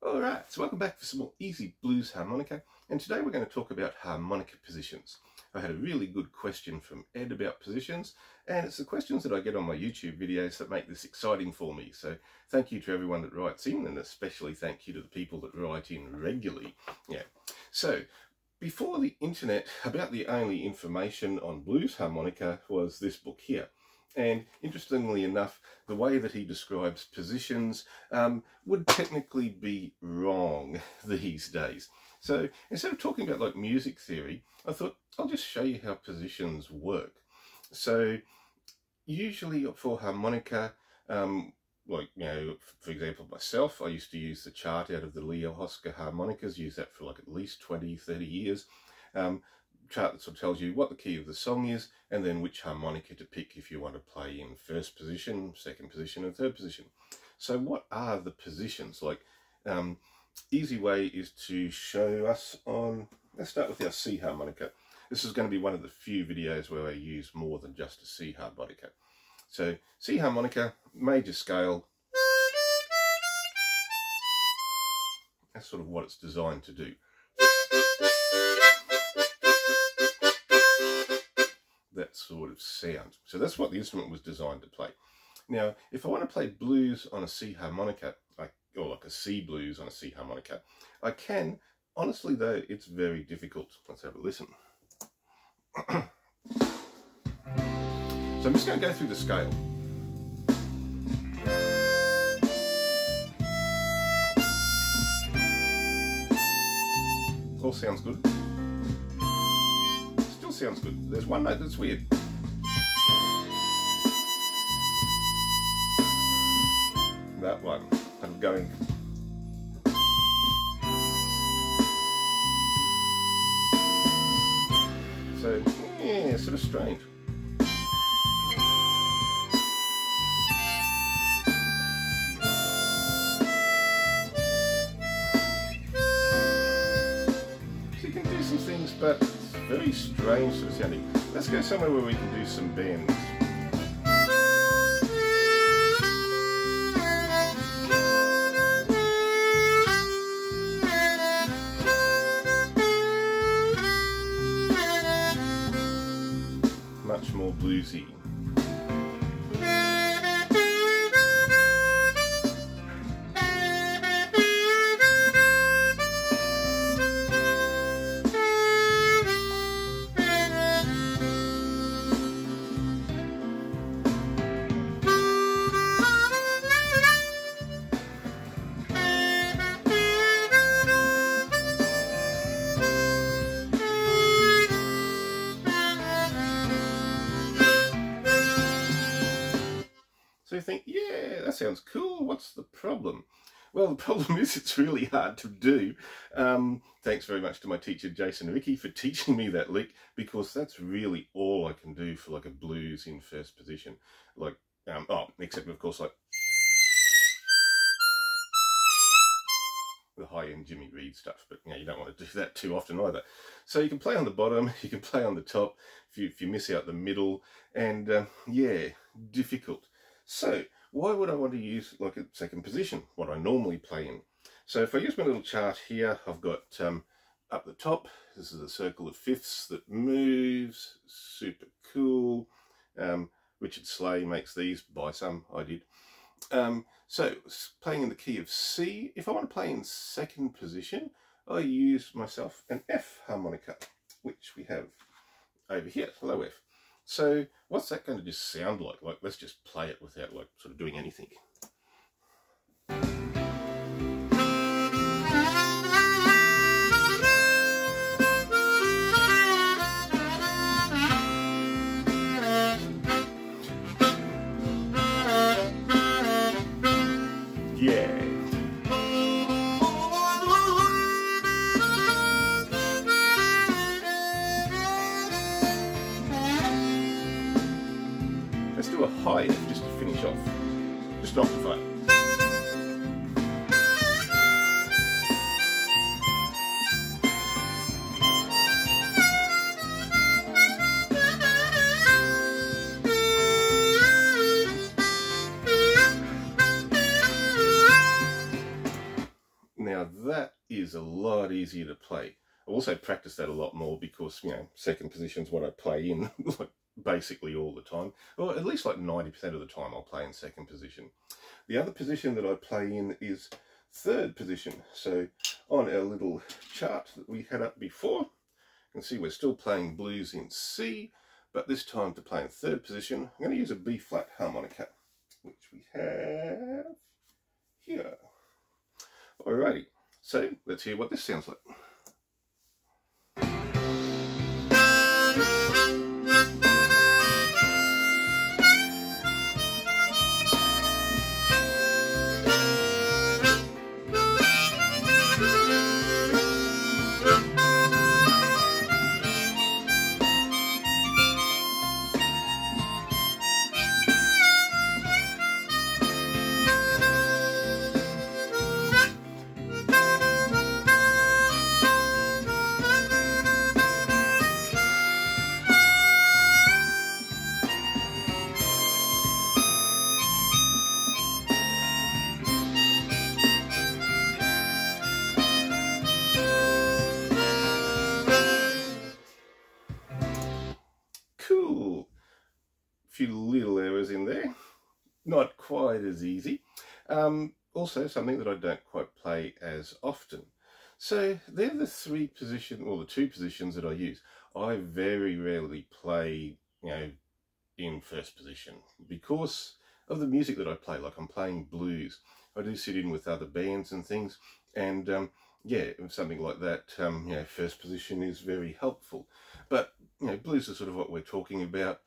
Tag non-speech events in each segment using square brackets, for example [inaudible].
Alright, so welcome back for some more easy blues harmonica and today we're going to talk about harmonica positions. I had a really good question from Ed about positions and it's the questions that I get on my YouTube videos that make this exciting for me. So thank you to everyone that writes in and especially thank you to the people that write in regularly. Yeah. So before the internet, about the only information on blues harmonica was this book here. And interestingly enough, the way that he describes positions um, would technically be wrong [laughs] these days. So instead of talking about like music theory, I thought I'll just show you how positions work. So usually for harmonica, um, like, you know, for example, myself, I used to use the chart out of the Lee Oskar harmonicas, use that for like at least 20, 30 years. Um, chart that sort of tells you what the key of the song is and then which harmonica to pick if you want to play in first position, second position and third position. So what are the positions? Like, um, easy way is to show us on, let's start with our C harmonica. This is going to be one of the few videos where I use more than just a C harmonica. So C harmonica, major scale, that's sort of what it's designed to do. That sort of sound. So that's what the instrument was designed to play. Now, if I want to play blues on a C harmonica, like, or like a C blues on a C harmonica, I can. Honestly, though, it's very difficult. Let's have a listen. so I'm just going to go through the scale. All sounds good sounds good. There's one note that's weird. That one. I'm going. So, yeah, sort of strange. So you can do some things, but very strange sort of sounding. Let's go somewhere where we can do some bends. Much more bluesy. Think, yeah, that sounds cool. What's the problem? Well, [laughs] the problem is it's really hard to do. Um, thanks very much to my teacher, Jason Ricci, for [laughs] teaching me that lick, because that's really all I can do for like a blues in first position. Like, um, oh, except of course, like the high-end Jimmy Reed stuff, but you know, you don't want to do [laughs] that too often either. So you can play on the bottom, you can play on the top, if you, if you miss out the middle, and uh, yeah, difficult. So why would I want to use like a second position, what I normally play in? So if I use my little chart here, I've got um, up the top, this is a circle of fifths that moves, super cool. Um, Richard Sleigh makes these, by some, I did. Um, so playing in the key of C, if I want to play in second position, I use myself an F harmonica, which we have over here, low F. So what's that going to just sound like? Like, let's just play it without like sort of doing anything. Finish off. Just octave. Now that is a lot easier to play. I also practice that a lot more because, you know, second position is what I play in [laughs] like basically all the time. Or at least like 90% of the time I'll play in second position. The other position that I play in is third position. So on our little chart that we had up before, you can see we're still playing blues in C, but this time to play in third position, I'm going to use a B flat harmonica, which we have here. Alrighty, so let's hear what this sounds like. There. Not quite as easy. Um, also something that I don't quite play as often. So they're the three positions, or the two positions that I use. I very rarely play, you know, in first position because of the music that I play. Like I'm playing blues. I do sit in with other bands and things, and um, yeah, something like that, um, you know, first position is very helpful. But you know, blues is sort of what we're talking about.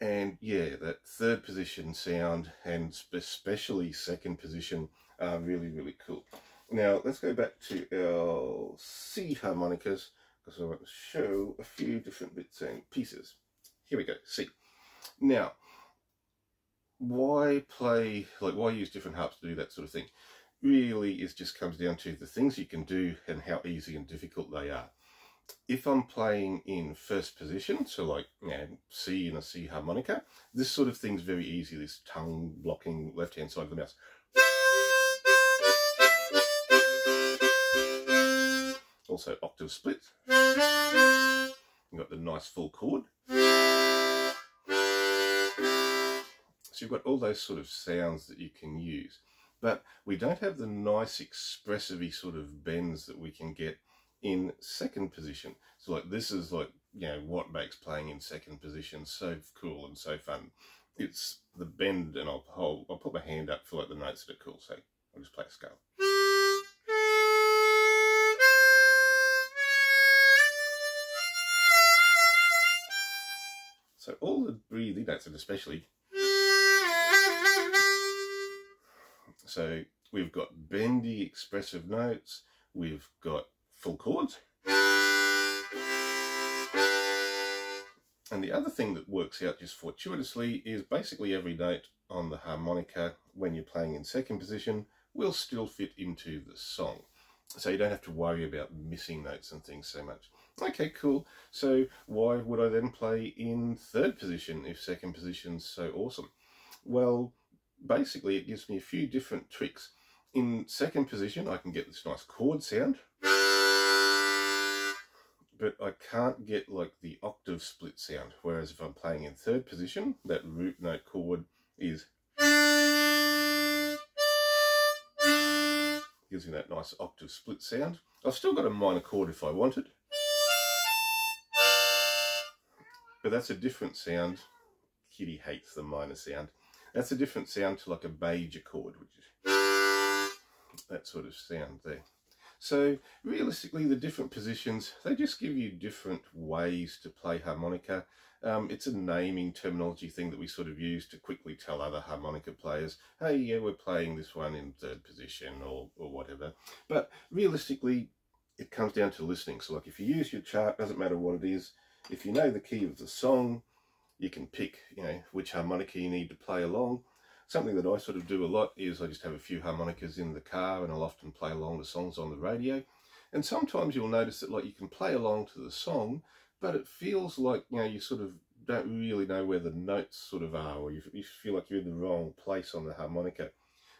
And yeah, that third position sound and especially second position are really, really cool. Now, let's go back to our C harmonicas because I want to show a few different bits and pieces. Here we go, C. Now, why play, like why use different harps to do that sort of thing? Really, it just comes down to the things you can do and how easy and difficult they are if I'm playing in first position, so like you know, C in a C harmonica, this sort of thing's very easy, this tongue blocking left hand side of the mouse. Also octave split. You've got the nice full chord. So you've got all those sort of sounds that you can use. But we don't have the nice expressive sort of bends that we can get in second position. So like this is like, you know, what makes playing in second position so cool and so fun. It's the bend and I'll hold, I'll put my hand up for like the notes that are cool. So I'll just play a scale. So all the breathing notes and especially so we've got bendy expressive notes, we've got full chords. And the other thing that works out just fortuitously is basically every note on the harmonica when you're playing in second position will still fit into the song. So you don't have to worry about missing notes and things so much. Okay, cool. So why would I then play in third position if second position's so awesome? Well, basically it gives me a few different tricks. In second position, I can get this nice chord sound but I can't get like the octave split sound. Whereas if I'm playing in third position, that root note chord is gives me that nice octave split sound. I've still got a minor chord if I wanted. But that's a different sound. Kitty hates the minor sound. That's a different sound to like a major chord, which is that sort of sound there. So realistically, the different positions, they just give you different ways to play harmonica. Um, it's a naming terminology thing that we sort of use to quickly tell other harmonica players, hey, yeah, we're playing this one in third position or, or whatever. But realistically, it comes down to listening. So like if you use your chart, doesn't matter what it is, if you know the key of the song, you can pick, you know, which harmonica you need to play along. Something that I sort of do a lot is I just have a few harmonicas in the car and I'll often play along the songs on the radio. And sometimes you'll notice that like you can play along to the song, but it feels like, you know, you sort of don't really know where the notes sort of are or you, you feel like you're in the wrong place on the harmonica.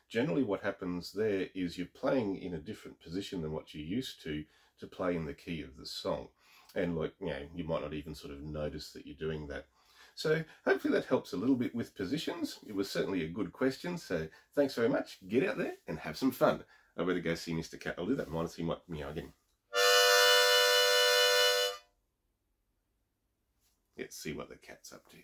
generally what happens there is you're playing in a different position than what you're used to to play in the key of the song. And like, you know, you might not even sort of notice that you're doing that. So hopefully that helps a little bit with positions. It was certainly a good question. So thanks very much. Get out there and have some fun. I better go see Mr. Cat. I'll do that. Might see what meow again. Let's see what the cat's up to.